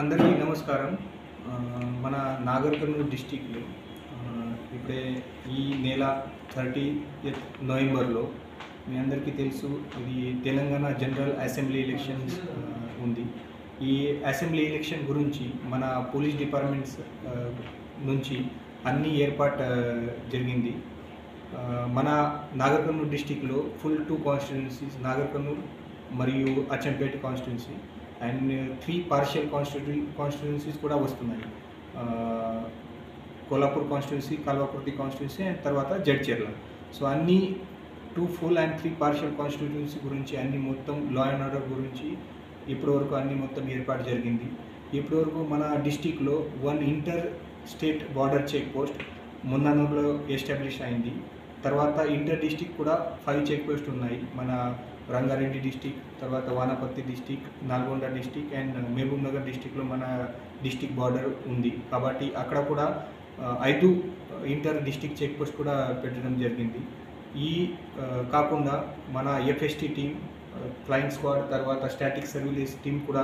అందరికీ నమస్కారం. మన నాగర్ కర్నూలు డిస్టిక్లో ఇప్పుడే ఈ నెల థర్టీ నవంబర్లో మీ అందరికీ తెలుసు ఇది తెలంగాణ జనరల్ అసెంబ్లీ ఎలక్షన్స్ ఉంది. ఈ అసెంబ్లీ ఎలక్షన్ గురించి మన పోలీస్ డిపార్ట్మెంట్స్ నుంచి అన్ని ఏర్పాటు జరిగింది. మన నాగర్ కర్నూలు డిస్టిక్లో full two constituencies Nagar Kurnool మరియు Achampet constituency and three partial కాన్స్టిట్యూ constituencies కూడా వస్తున్నాయి. Kollapur constituency Kalwakurthy constituency and తర్వాత జడ్చెర్ల సో అన్నీ two full and three partial constituency గురించి అన్ని మొత్తం లా అండ్ ఆర్డర్ గురించి ఇప్పటివరకు అన్ని మొత్తం ఏర్పాటు జరిగింది. ఇప్పటివరకు మన డిస్టిక్లో one inter state border check post మున్నానూరులో establish అయింది. తర్వాత ఇంటర్ డిస్టిక్ కూడా ఫైవ్ చెక్ పోస్ట్ ఉన్నాయి. మన రంగారెడ్డి డిస్టిక్ తర్వాత Wanaparthy district Nalgonda district and Mahabubnagar డిస్టిక్లో మన డిస్టిక్ బార్డర్ ఉంది. కాబట్టి అక్కడ కూడా ఐదు ఇంటర్ డిస్టిక్ చెక్ పోస్ట్ కూడా పెట్టడం జరిగింది. ఈ కాకుండా మన ఎఫ్ఎస్టీ టీం ఫ్లయింగ్ స్క్వాడ్ తర్వాత స్టాటిక్ సర్వీలెన్స్ టీం కూడా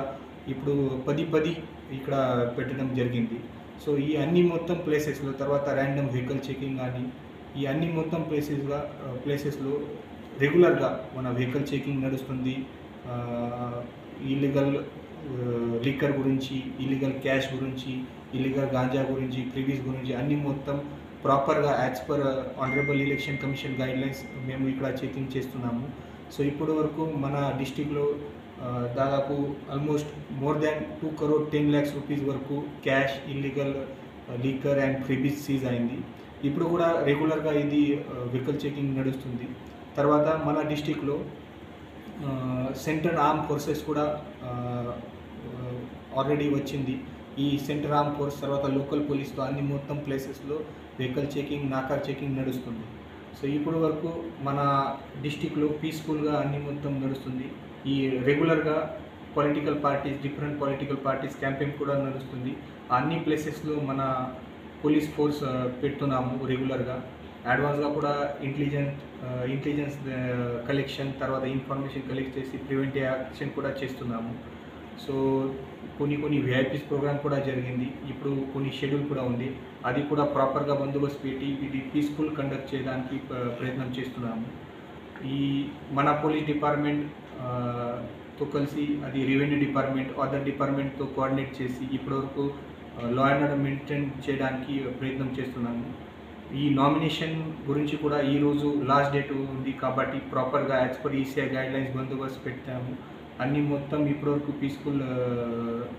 ఇప్పుడు పది పది ఇక్కడ పెట్టడం జరిగింది. సో ఈ అన్ని మొత్తం ప్లేసెస్లో తర్వాత ర్యాండమ్ వెహికల్ చెకింగ్ కానీ ఈ అన్ని మొత్తం ప్లేసెస్గా ప్లేసెస్లో రెగ్యులర్గా మన వెహికల్ చెకింగ్ నడుస్తుంది. ఇల్లీగల్ లిక్కర్ గురించి ఇల్లీగల్ క్యాష్ గురించి ఇల్లీగల్ గాంజా గురించి ప్రివీస్ గురించి అన్ని మొత్తం ప్రాపర్గా as per honourable election commission guidelines మేము ఇక్కడ చెకింగ్ చేస్తున్నాము. సో ఇప్పటి వరకు మన డిస్టిక్లో దాదాపు almost more than two crore ten lakhs rupees వరకు cash illegal liquor and freebies seize అయింది. ఇప్పుడు కూడా రెగ్యులర్గా ఇది వెహికల్ చెకింగ్ నడుస్తుంది. తర్వాత మన డిస్టిక్లో సెంట్రల్ ఆర్మ్ ఫోర్సెస్ కూడా ఆల్రెడీ వచ్చింది. ఈ సెంట్రల్ ఆర్మ్ ఫోర్స్ తర్వాత లోకల్ పోలీస్తో అన్ని మొత్తం ప్లేసెస్లో వెహికల్ చెకింగ్ నాకార్ చెకింగ్ నడుస్తుంది. సో ఇప్పుడు వరకు మన డిస్టిక్లో పీస్ఫుల్గా అన్ని మొత్తం నడుస్తుంది. ఈ రెగ్యులర్గా political parties different political parties campaign కూడా నడుస్తుంది. అన్ని ప్లేసెస్లో మన పోలీస్ ఫోర్స్ పెడుతున్నాము రెగ్యులర్గా అడ్వాన్స్గా కూడా ఇంటెలిజెంట్ ఇంటెలిజెన్స్ కలెక్షన్ తర్వాత ఇన్ఫర్మేషన్ కలెక్ట్ చేసి ప్రివెంటివ్ యాక్షన్ కూడా చేస్తున్నాము. సో కొన్ని కొన్ని విఐపీస్ ప్రోగ్రామ్ కూడా జరిగింది. ఇప్పుడు కొన్ని షెడ్యూల్ కూడా ఉంది. అది కూడా ప్రాపర్గా బందోబస్తు పెట్టి ఇది పీస్ఫుల్ కండక్ట్ చేయడానికి ప్రయత్నం చేస్తున్నాము. ఈ మన పోలీస్ డిపార్ట్మెంట్తో కలిసి అది రెవెన్యూ డిపార్ట్మెంట్ అదర్ డిపార్ట్మెంట్తో కోఆర్డినేట్ చేసి ఇప్పటివరకు లా అండ్ ఆర్డర్ మెయింటైన్ చేయడానికి ప్రయత్నం చేస్తున్నాము ఈ నామినేషన్ గురించి కూడా ఈరోజు లాస్ట్ డేట్ ఉంది కాబట్టి ప్రాపర్గా as per ECI guidelines బందోబస్తు పెట్టాము. అన్నీ మొత్తం ఇప్పటివరకు పీస్ఫుల్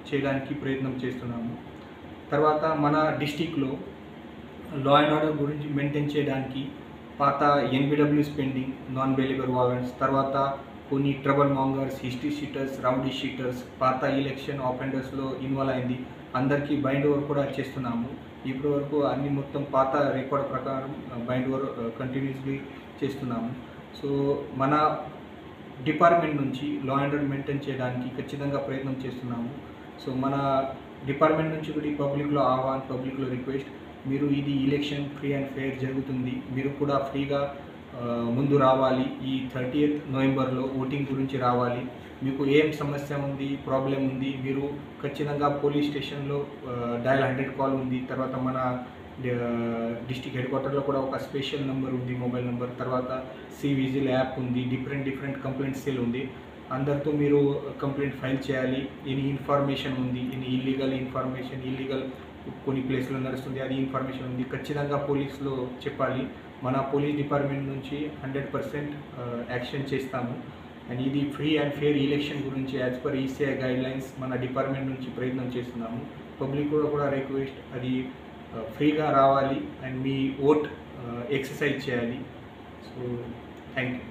చేయడానికి ప్రయత్నం చేస్తున్నాము. తర్వాత మన డిస్టిక్లో లా అండ్ ఆర్డర్ గురించి మెయింటైన్ చేయడానికి పాత NBW pending non bailable warrants తర్వాత కొన్ని trouble mongers history sheeters rowdy sheeters పాత ఎలక్షన్ ఆఫెండర్స్లో ఇన్వాల్వ్ అయింది. అందరికీ బైండ్ ఓవర్ కూడా చేస్తున్నాము. ఇప్పటి వరకు అన్ని మొత్తం పాత రికార్డ్ ప్రకారం బైండ్ ఓవర్ కంటిన్యూస్లీ చేస్తున్నాము. సో మన డిపార్ట్మెంట్ నుంచి లా అండ్ ఆర్డర్ మెయింటైన్ చేయడానికి ఖచ్చితంగా ప్రయత్నం చేస్తున్నాము. సో మన డిపార్ట్మెంట్ నుంచి కూడా ఈ పబ్లిక్లో ఆహ్వాన్ పబ్లిక్లో రిక్వెస్ట్ మీరు ఇది ఎలక్షన్ ఫ్రీ అండ్ ఫెయిర్ జరుగుతుంది. మీరు కూడా ఫ్రీగా ముందు రావాలి. ఈ థర్టీ నవంబర్లో ఓటింగ్ గురించి రావాలి. మీకు ఏం సమస్య ఉంది ప్రాబ్లం ఉంది మీరు ఖచ్చితంగా పోలీస్ స్టేషన్లో డయల్ హండ్రెడ్ కాల్ ఉంది తర్వాత మన డిస్టిక్ హెడ్ క్వార్టర్లో కూడా ఒక స్పెషల్ నెంబర్ ఉంది మొబైల్ నెంబర్ తర్వాత సి విజిల్ యాప్ ఉంది డిఫరెంట్ డిఫరెంట్ కంప్లైంట్ సెల్ ఉంది. అందరితో మీరు కంప్లైంట్ ఫైల్ చేయాలి. ఎనీ ఇన్ఫర్మేషన్ ఉంది ఎనీ ఇల్లీగల్ ఇన్ఫర్మేషన్ ఇల్లీగల్ కొన్ని ప్లేస్లో నడుస్తుంది అది ఇన్ఫర్మేషన్ ఉంది. ఖచ్చితంగా పోలీస్లో చెప్పాలి. మన పోలీస్ డిపార్ట్మెంట్ నుంచి హండ్రెడ్ పర్సెంట్ యాక్షన్ చేస్తాము. అండ్ ఇది ఫ్రీ అండ్ ఫెయిర్ ఎలక్షన్ గురించి as per ECI guidelines మన డిపార్ట్మెంట్ నుంచి ప్రయత్నం చేస్తున్నాము. పబ్లిక్ కూడా కూడా రిక్వెస్ట్ అది ఫ్రీగా రావాలి అండ్ మీ ఓట్ ఎక్సర్సైజ్ చేయాలి. So thank you